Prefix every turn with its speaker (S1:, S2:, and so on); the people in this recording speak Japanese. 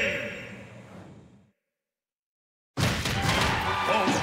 S1: game! Oh.